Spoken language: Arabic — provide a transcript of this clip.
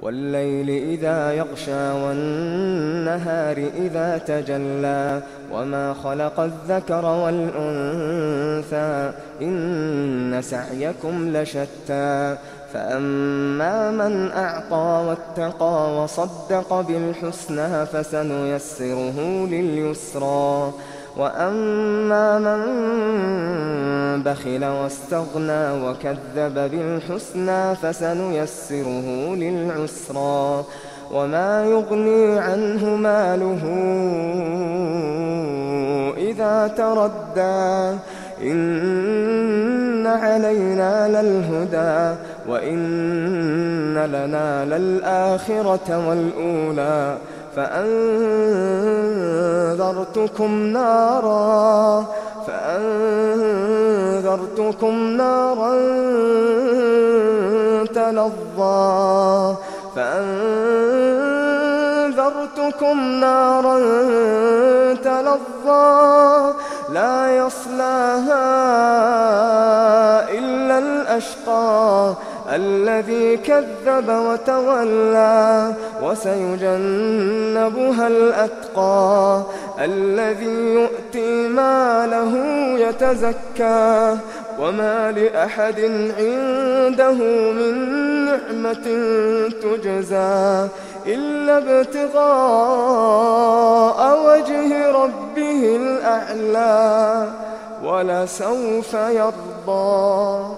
والليل إذا يغشى والنهار إذا تجلى وما خلق الذكر والأنثى إن سعيكم لشتى فأما من أعطى واتقى وصدق بالحسنى فسنيسره لليسرى وأما من بخل واستغنى وكذب بالحسنى فسنيسره للعسرى وما يغني عنه ماله إذا تردى إن علينا للهدى وإن لنا للآخرة والأولى فأنذرتكم نارا فأنذرتكم نارا تلظى فأنذرتكم نارا تلظى لا يصلاها الأشقى الذي كذب وتولى وسيجنبها الأتقى الذي يؤتي ماله يتزكى وما لأحد عنده من نعمة تجزى إلا ابتغاء وجه ربه الأعلى ولسوف يرضى